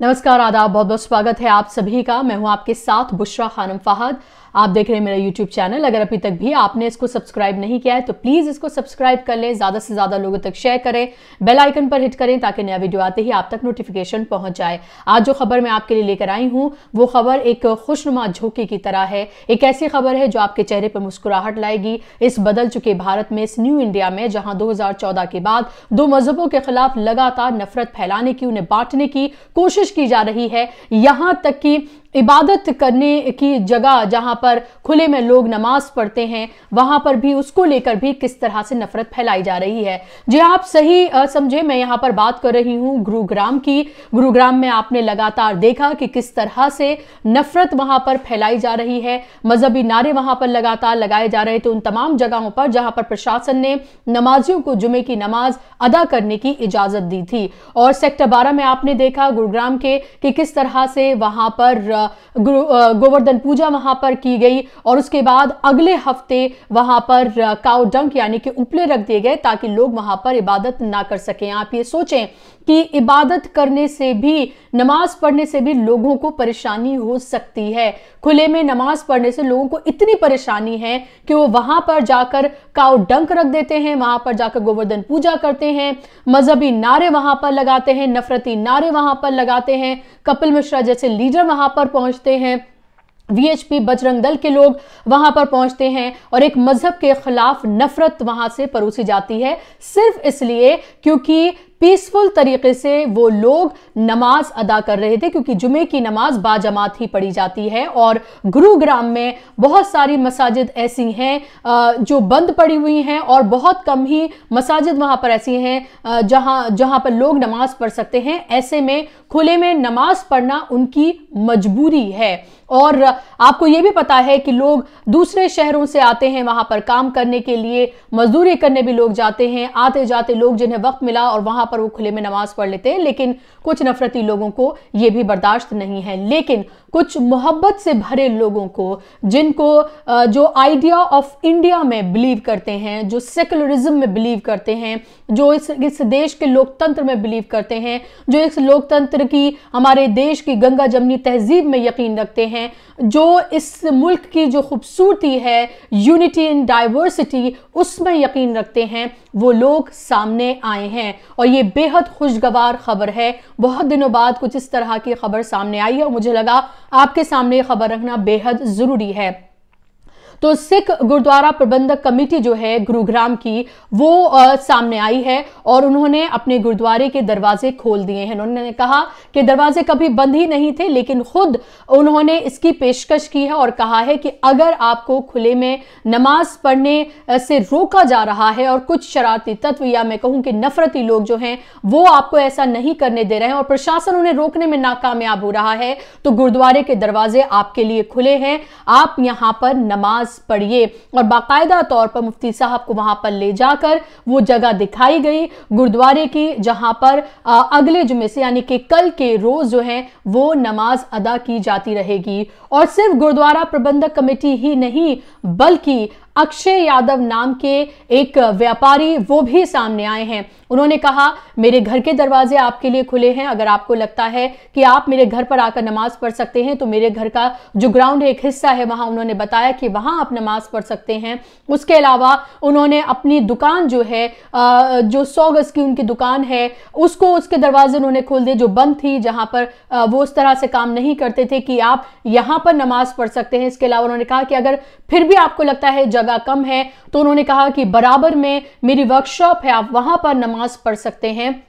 नमस्कार, आदाब, बहुत बहुत स्वागत है आप सभी का। मैं हूँ आपके साथ बुशरा खानम फहद। आप देख रहे हैं मेरा यूट्यूब चैनल अगर अभी तक भी आपने इसको सब्सक्राइब नहीं किया है तो प्लीज़ इसको सब्सक्राइब कर लें, ज़्यादा से ज़्यादा लोगों तक शेयर करें बेल आइकन पर हिट करें ताकि नया वीडियो आते ही आप तक नोटिफिकेशन पहुँच जाए आज जो खबर मैं आपके लिए लेकर आई हूँ, वो खबर एक खुशनुमा झोंके की तरह है। एक ऐसी खबर है जो आपके चेहरे पर मुस्कुराहट लाएगी। इस बदल चुके भारत में, इस न्यू इंडिया में, जहाँ 2014 के बाद दो मजहबों के खिलाफ लगातार नफरत फैलाने की, उन्हें बांटने की कोशिश की जा रही है, यहाँ तक कि इबादत करने की जगह जहाँ पर खुले में लोग नमाज़ पढ़ते हैं, वहाँ पर भी उसको लेकर भी किस तरह से नफरत फैलाई जा रही है। जी आप सही समझे, मैं यहाँ पर बात कर रही हूँ गुरुग्राम की। गुरुग्राम में आपने लगातार देखा कि किस तरह से नफरत वहाँ पर फैलाई जा रही है। मजहबी नारे वहाँ पर लगातार लगाए जा रहे थे उन तमाम जगहों पर जहाँ पर प्रशासन ने नमाजियों को जुमे की नमाज़ अदा करने की इजाज़त दी थी। और सेक्टर बारह में आपने देखा गुरुग्राम के कि किस तरह से वहाँ पर गोवर्धन पूजा वहाँ पर की गई और उसके बाद अगले हफ़्ते वहाँ पर काउ डंक यानी कि उपले रख दिए गए ताकि लोग वहाँ पर इबादत ना कर सकें। आप ये सोचें कि इबादत करने से भी, नमाज़ पढ़ने से भी लोगों को परेशानी हो सकती है। खुले में नमाज़ पढ़ने से लोगों को इतनी परेशानी है कि वो वहाँ पर जाकर काउ डंक रख देते हैं, वहाँ पर जाकर गोवर्धन पूजा करते हैं, मजहबी नारे वहाँ पर लगाते हैं, नफरती नारे वहाँ पर लगाते हैं, कपिल मिश्रा जैसे लीडर वहाँ पर पहुँचते हैं। वीएचपी बजरंग दल के लोग वहाँ पर पहुँचते हैं और एक मज़हब के खिलाफ नफरत वहाँ से परोसी जाती है। सिर्फ़ इसलिए क्योंकि पीसफुल तरीके से वो लोग नमाज़ अदा कर रहे थे, क्योंकि जुमे की नमाज़ बाजमात ही पढ़ी जाती है। और गुरुग्राम में बहुत सारी मसाजिद ऐसी हैं जो बंद पड़ी हुई हैं और बहुत कम ही मसाजिद वहाँ पर ऐसी हैं जहाँ जहाँ पर लोग नमाज़ पढ़ सकते हैं। ऐसे में खुले में नमाज़ पढ़ना उनकी मजबूरी है। और आपको ये भी पता है कि लोग दूसरे शहरों से आते हैं वहाँ पर काम करने के लिए, मजदूरी करने भी लोग जाते हैं आते जाते लोग जिन्हें वक्त मिला और वहाँ पर वो खुले में नमाज़ पढ़ लेते हैं, लेकिन कुछ नफरती लोगों को ये भी बर्दाश्त नहीं है। लेकिन कुछ मोहब्बत से भरे लोगों को, जिनको जो आइडिया ऑफ़ इंडिया में बिलीव करते हैं, जो सेकुलरिज्म में बिलीव करते हैं, जो इस इस देश के लोकतंत्र में बिलीव करते हैं, जो इस लोकतंत्र की, हमारे देश की गंगा जमनी तहजीब में यकीन रखते हैं, जो इस मुल्क की जो खूबसूरती है यूनिटी इन डाइवर्सिटी उसमें यकीन रखते हैं, वो लोग सामने आए हैं। और ये बेहद खुशगवार खबर है। बहुत दिनों बाद कुछ इस तरह की खबर सामने आई है और मुझे लगा आपके सामने खबर रखना बेहद ज़रूरी है। तो सिख गुरुद्वारा प्रबंधक कमेटी जो है गुरुग्राम की वो आ, सामने आई है और उन्होंने अपने गुरुद्वारे के दरवाजे खोल दिए हैं। उन्होंने कहा कि दरवाजे कभी बंद ही नहीं थे लेकिन खुद उन्होंने इसकी पेशकश की है और कहा है कि अगर आपको खुले में नमाज़ पढ़ने से रोका जा रहा है और कुछ शरारती तत्व या मैं कहूँ कि नफरती लोग जो हैं वो आपको ऐसा नहीं करने दे रहे हैं और प्रशासन उन्हें रोकने में नाकामयाब हो रहा है तो गुरुद्वारे के दरवाजे आपके लिए खुले हैं। आप यहाँ पर नमाज़ नमाज़ पढ़िए और बाकायदा तौर पर मुफ्ती साहब को वहाँ पर ले जाकर वो जगह दिखाई गई गुरुद्वारे की, जहाँ पर अगले जुमे से यानी कि कल के रोज जो है वो नमाज़ अदा की जाती रहेगी। और सिर्फ़ गुरुद्वारा प्रबंधक कमेटी ही नहीं, बल्कि अक्षय यादव नाम के एक व्यापारी वो भी सामने आए हैं। उन्होंने कहा, मेरे घर के दरवाजे आपके लिए खुले हैं। अगर आपको लगता है कि आप मेरे घर पर आकर नमाज़ पढ़ सकते हैं तो मेरे घर का जो ग्राउंड एक हिस्सा है, वहाँ उन्होंने बताया कि वहाँ आप नमाज़ पढ़ सकते हैं। उसके अलावा उन्होंने अपनी दुकान जो है जो सौ गज की उनकी दुकान है, उसको, उसके दरवाजे उन्होंने खोल दिए, जो बंद थी, जहाँ पर वो उस तरह से काम नहीं करते थे कि आप यहाँ पर नमाज़ पढ़ सकते हैं। इसके अलावा उन्होंने कहा कि अगर फिर भी आपको लगता है जगह कम है तो उन्होंने कहा कि बराबर में मेरी वर्कशॉप है, आप वहाँ पर नमाज़ पढ़ सकते हैं।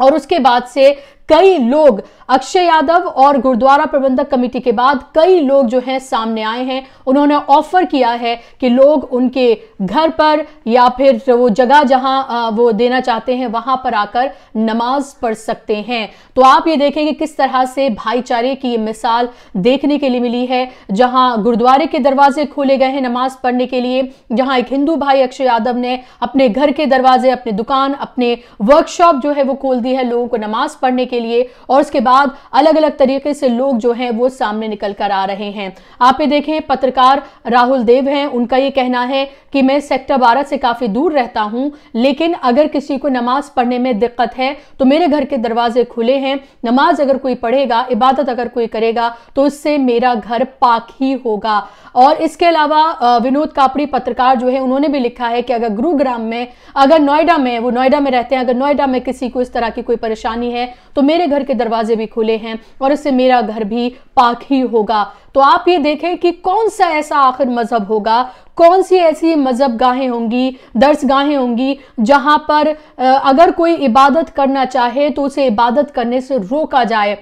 और उसके बाद से कई लोग, अक्षय यादव और गुरुद्वारा प्रबंधक कमेटी के बाद कई लोग जो हैं सामने आए हैं। उन्होंने ऑफ़र किया है कि लोग उनके घर पर या फिर वो जगह जहाँ वो देना चाहते हैं, वहाँ पर आकर नमाज़ पढ़ सकते हैं। तो आप ये देखें कि किस तरह से भाईचारे की मिसाल देखने के लिए मिली है, जहाँ गुरुद्वारे के दरवाजे खोले गए हैं नमाज़ पढ़ने के लिए, जहाँ एक हिंदू भाई अक्षय यादव ने अपने घर के दरवाजे, अपने दुकान, अपने वर्कशॉप जो है वो खोल दी है लोगों को नमाज़ पढ़ने के लिए और उसके बाद अलग अलग तरीके से लोग जो हैं वो सामने निकल कर आ रहे हैं। आप ये देखें, पत्रकार राहुल देव हैं, उनका ये कहना है कि मैं सेक्टर बारह से काफ़ी दूर रहता हूँ, लेकिन अगर किसी को नमाज़ पढ़ने में दिक्कत है तो मेरे घर के दरवाजे खुले हैं। नमाज़ अगर कोई पढ़ेगा, इबादत अगर कोई करेगा तो उससे मेरा घर पाक ही होगा। और इसके अलावा विनोद कापड़ी, पत्रकार जो है, उन्होंने भी लिखा है कि अगर गुरुग्राम में, अगर नोएडा में, वो नोएडा में रहते हैं, अगर नोएडा में किसी को इस तरह की कोई परेशानी है तो मेरे घर के दरवाजे भी खुले हैं और इससे मेरा घर भी पाक ही होगा। तो आप ये देखें कि कौन सा ऐसा आखिर मज़हब होगा, कौन सी ऐसी मज़हब गाहें होंगी दर्स गाहें होंगी, जहाँ पर अगर कोई इबादत करना चाहे तो उसे इबादत करने से रोका जाए।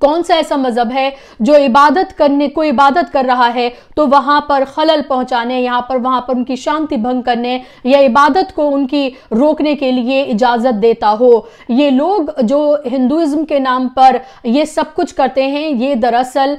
कौन सा ऐसा मज़हब है जो इबादत करने को इबादत कर रहा है? तो वहाँ पर खलल पहुँचाने, यहाँ पर, वहाँ पर उनकी शांति भंग करने या इबादत को उनकी रोकने के लिए इजाज़त देता हो? ये लोग जो हिंदुइज्म के नाम पर ये सब कुछ करते हैं, ये दरअसल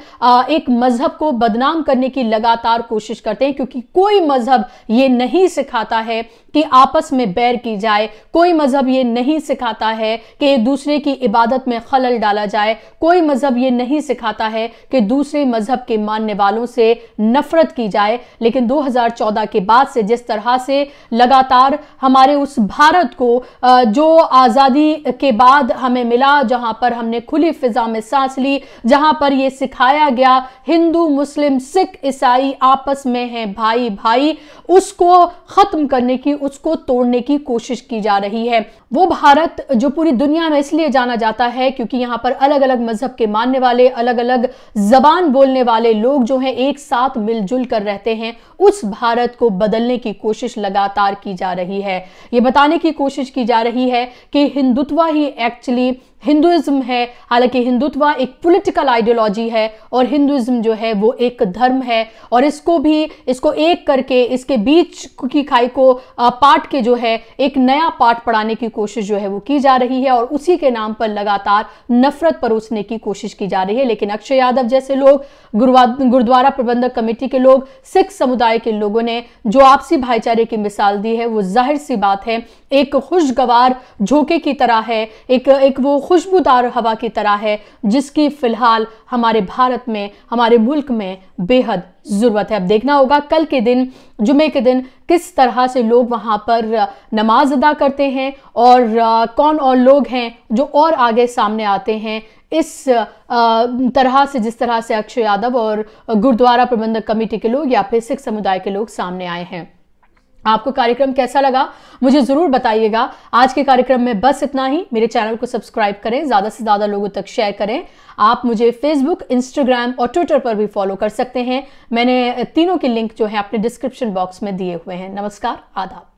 एक मज़हब को बदनाम करने की लगातार कोशिश करते हैं, क्योंकि कोई मज़हब ये नहीं सिखाता है कि आपस में बैर की जाए। कोई मज़हब ये नहीं सिखाता है कि एक दूसरे की इबादत में खलल डाला जाए। कोई मज़हब ये नहीं सिखाता है कि दूसरे मज़हब के मानने वालों से नफरत की जाए, लेकिन 2014 के बाद से जिस तरह से लगातार हमारे उस भारत को जो आज़ादी के बाद हमें मिला, जहाँ पर हमने खुली फिजा में सांस ली, जहाँ पर यह सिखाया गया, हिंदू, मुस्लिम, सिख, ईसाई आपस में है भाई भाई उसको खत्म करने की, उसको तोड़ने की कोशिश की जा रही है। वो भारत जो पूरी दुनिया में इसलिए जाना जाता है क्योंकि यहाँ पर अलग अलग मज़हब के मानने वाले अलग अलग जबान बोलने वाले लोग जो हैं, एक साथ मिलजुल कर रहते हैं। उस भारत को बदलने की कोशिश लगातार की जा रही है। ये बताने की कोशिश की जा रही है कि हिंदुत्व ही एक्चुअली हिंदुइज्म है। हालाँकि हिंदुत्व एक पॉलिटिकल आइडियोलॉजी है और हिंदुइज्म जो है, वो एक धर्म है। और इसको भी, इसको एक करके, इसके बीच की खाई को पाठ के जो है, एक नया पाठ पढ़ाने की कोशिश जो है, वो की जा रही है। और उसी के नाम पर लगातार नफरत परोसने की कोशिश की जा रही है, लेकिन अक्षय यादव जैसे लोग गुरुद्वारा प्रबंधक कमेटी के लोग, सिख समुदाय के लोगों ने जो आपसी भाईचारे की मिसाल दी है, वो ज़ाहिर सी बात है, एक खुशगवार झोंके की तरह है, एक एक वो खुशबूदार हवा की तरह है, जिसकी फ़िलहाल हमारे भारत में, हमारे मुल्क में बेहद ज़रूरत है। अब देखना होगा कल के दिन, जुमे के दिन, किस तरह से लोग वहाँ पर नमाज़ अदा करते हैं और, कौन और लोग हैं जो और आगे सामने आते हैं इस तरह से, जिस तरह से अक्षय यादव और गुरुद्वारा प्रबंधक कमेटी के लोग या फिर सिख समुदाय के लोग सामने आए हैं। आपको कार्यक्रम कैसा लगा, मुझे ज़रूर बताइएगा। आज के कार्यक्रम में बस इतना ही। मेरे चैनल को सब्सक्राइब करें, ज़्यादा से ज़्यादा लोगों तक शेयर करें। आप मुझे फेसबुक इंस्टाग्राम और ट्विटर पर भी फॉलो कर सकते हैं। मैंने तीनों के लिंक जो है अपने डिस्क्रिप्शन बॉक्स में दिए हुए हैं। नमस्कार, आदाब।